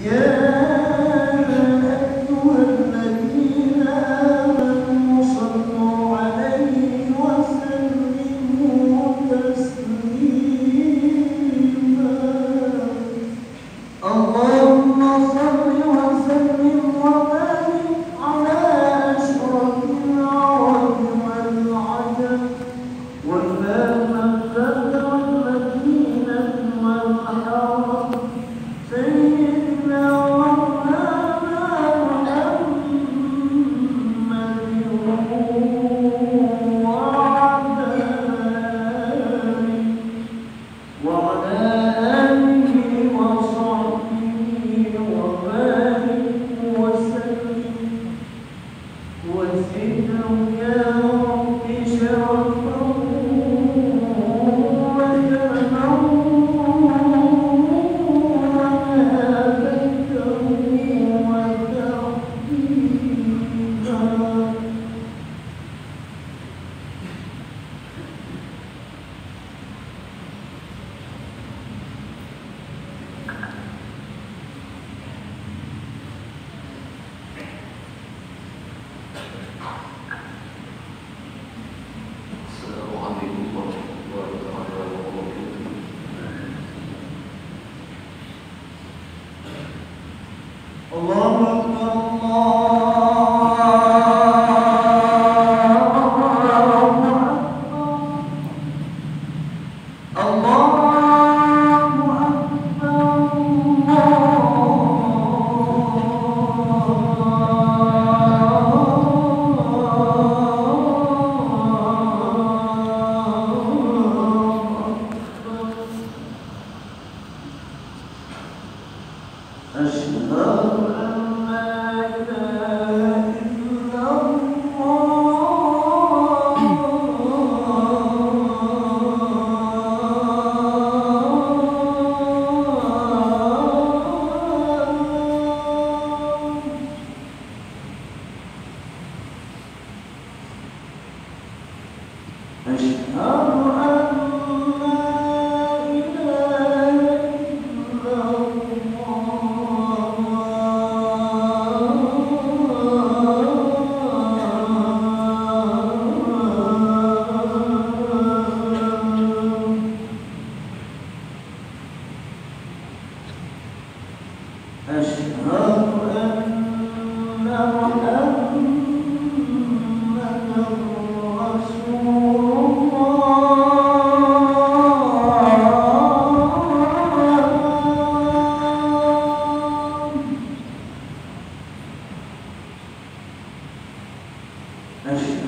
Yeah.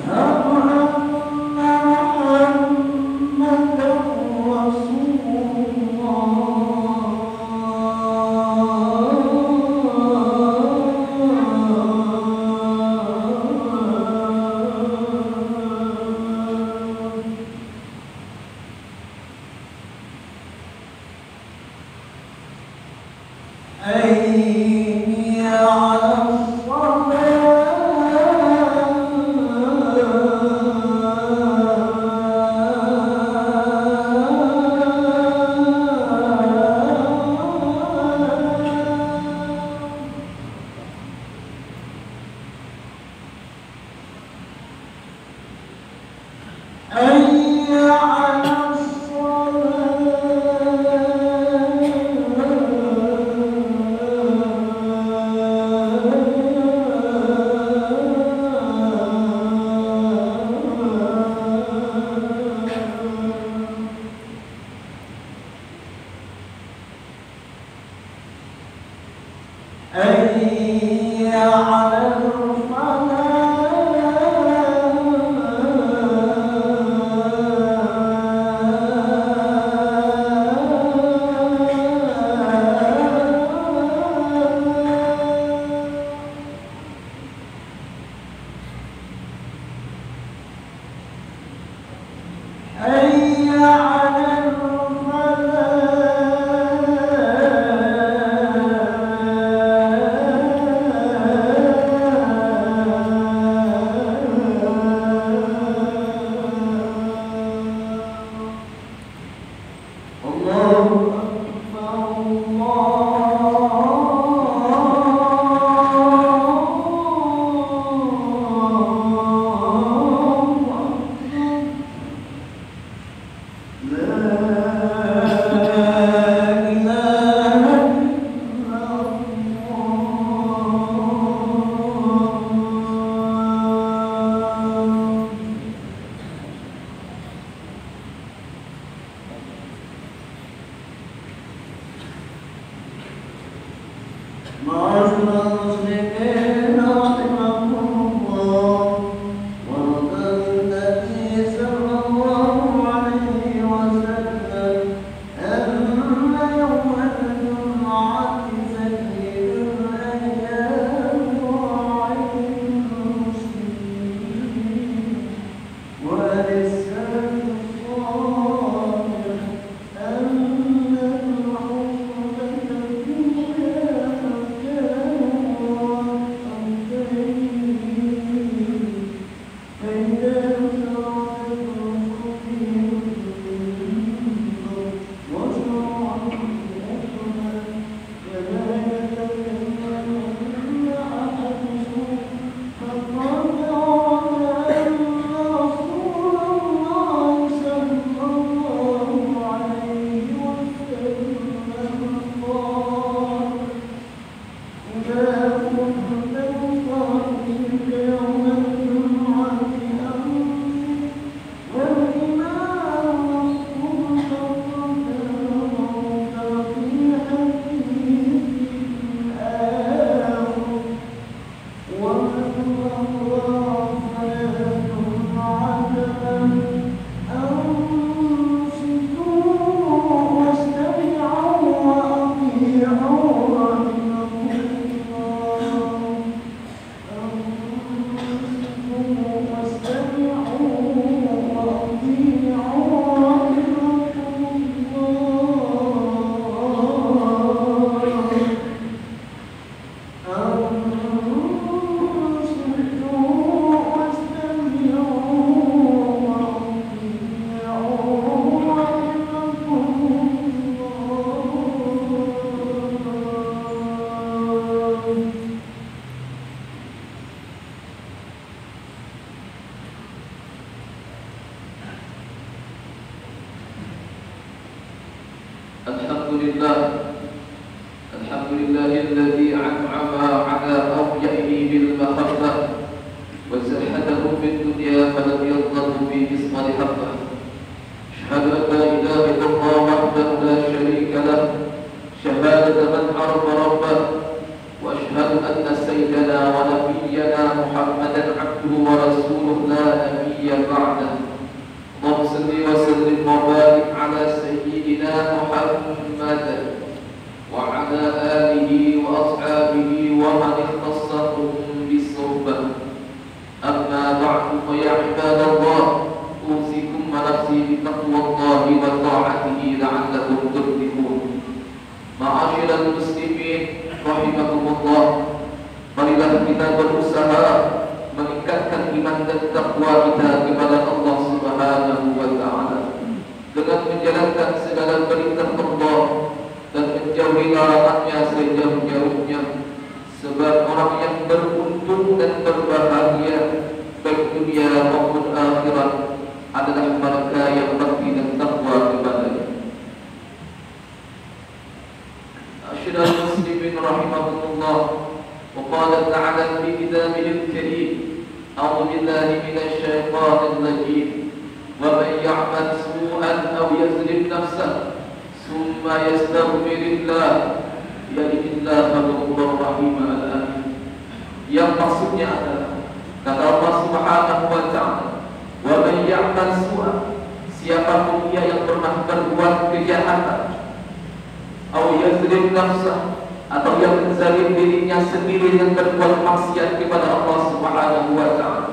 Não, não. Aí لا. الحمد Guamani orang yang beruntung dan berbahagia baik dunia maupun akhirat adalah maksudnya adalah kata Allah Subhanahu wa taala wa man ya'mal su'a siapapun dia yang pernah berbuat kejahatan atau yazlim nafsah atau yang menzalim dirinya sendiri dengan berbuat maksiat kepada Allah Subhanahu wa taala.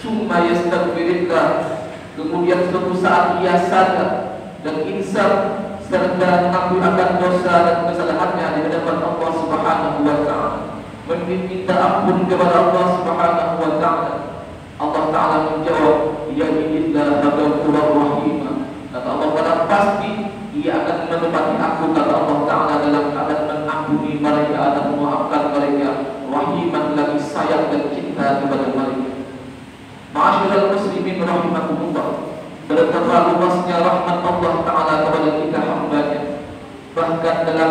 Summa yastaghfirillah. Kemudian suatu saat ia sadar dan insaf serta mengaku akan dosa dan kesalahannya di hadapan Allah Subhanahu wa taala. Meminta ampun kepada Allah Subhanahu wa taala. Allah taala menjawab, "Ya inna ghafurur rahim." Kata Allah pada pasti ia akan menepati aku kata Allah Ta'ala dalam keadaan mengampuni mereka dan memaafkan mereka rahiman lagi sayang dan cinta kepada mereka Ma'asyiral muslimin rahimakumullah Betapa luasnya rahmat Allah Ta'ala kepada kita hambanya Bahkan dalam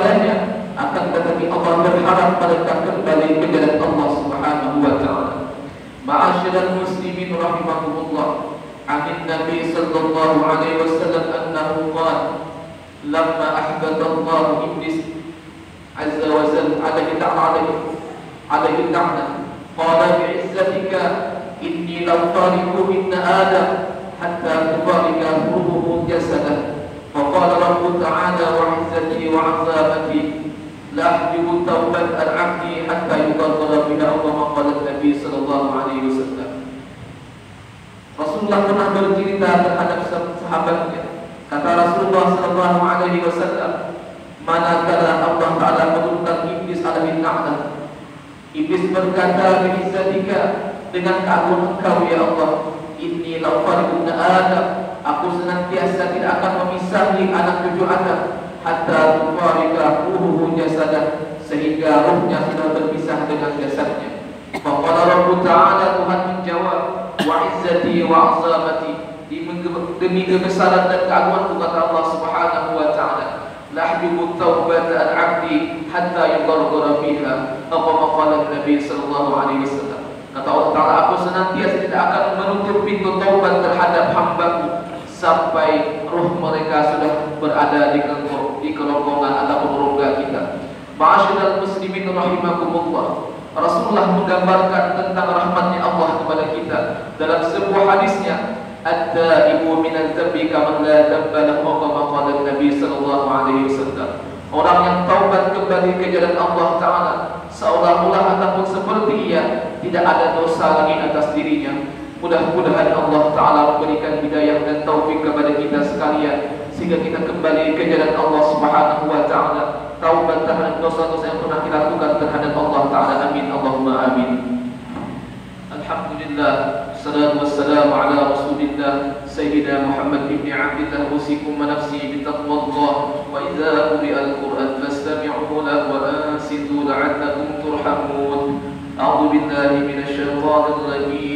kepadanya Akan tetapi Allah berharap mereka kembali ke jalan Allah Subhanahu wa Ta'ala. Ma'asyiral muslimin rahimakumullah عن النبي صلى الله عليه وسلم أنه قال لما أحبط الله إبليس عز وجل عليه اللعنة عليه عليه اللعنة قال بعزتك تارك ابن آدم حتى تفارق روحه جسده فقال رب تعالى وعزتي وعظامتي لا أحجب توبة العبد حتى يقرر بها أو كما قال النبي صلى الله عليه وسلم Rasulullah pernah bercerita terhadap sahabatnya. Kata Rasulullah sallallahu alaihi wasallam, manakala Allah Taala menurunkan iblis alaihi la'nah. Iblis berkata kepada dengan keagungan Engkau ya Allah, inni laqad Adam, aku senantiasa tidak akan memisahi anak cucu Adam hatta tufarika ruhuhu jasadah. Sehingga ruhnya sudah berpisah dengan jasadnya. Faqala Rabbu Ta'ala Tuhan menjawab wa izzati wa azamati demi kebesaran dan keagungan kata Allah Subhanahu wa taala la ahjubu taubat al-'abdi hatta yugharghara fiha apa maqala Nabi sallallahu alaihi wasallam? Kata Allah taala aku senantiasa tidak akan menutup pintu taubat terhadap hambaku sampai ruh mereka sudah berada di kerongkongan ataupun rongga kita. Ma'asyiral muslimin rahimakumullah. Rasulullah menggambarkan tentang rahmatnya Allah kepada kita. Dalam sebuah hadisnya At-taibu min al-dhanbi kama la dhanba lahu kama qala Nabi sallallahu alaihi wasallam. Orang yang taubat kembali ke jalan Allah Ta'ala Seolah-olah ataupun seperti ia Tidak ada dosa lagi atas dirinya Mudah-mudahan Allah Ta'ala memberikan hidayah dan taufik kepada kita sekalian Sehingga kita kembali ke jalan Allah Subhanahu Wa Ta'ala. Taubat terhadap dosa-dosa yang pernah kita lakukan terhadap Allah Ta'ala. Amin. Allahumma amin. Alhamdulillah. Salatu wassalamu ala rasulillah. Sayyidina Muhammad ibn Abdillah Usikum wa nafsi bitaqwa Allah Wa idha uri al-Quran Fastami'uhu lahu wa ansitu la'allakum turhamun. A'udhu billahi minasyaitanir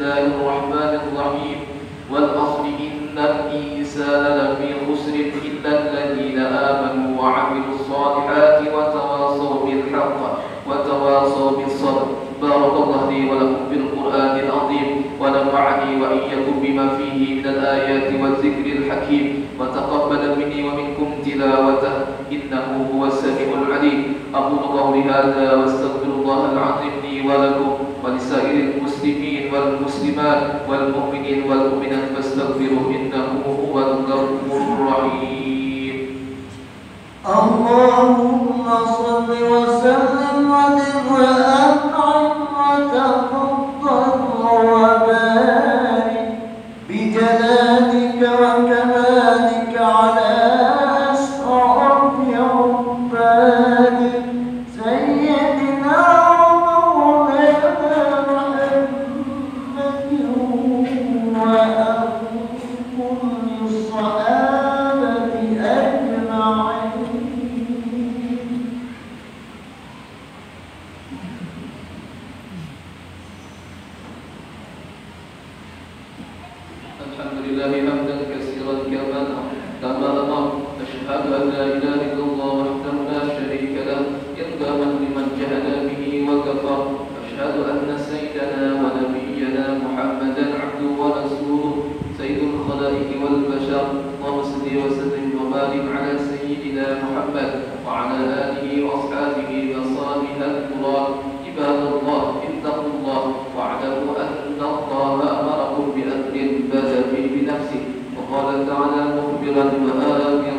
rajim Bismillahirrahmanirrahim Wal asli innal insana lafi khusrin illa alladhina amanu وعملوا الصالحات وتواصوا بالحق وتواصوا بالصبر. بارك الله لي ولكم بالقرآن العظيم ونفعني وإياكم بما فيه من الآيات والذكر الحكيم. وتقبل مني ومنكم تلاوته إنه هو السميع العليم. أقول قولي هذا واستغفر الله العظيم لي ولكم. والمسلمات والمؤمنين والمؤمنات فاستغفروه إنه هو الغفور الرحيم. اللهم صل وسلم وانعم لله حمدا وقال تعالى مخبرا وآمرا